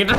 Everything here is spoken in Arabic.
Gitu.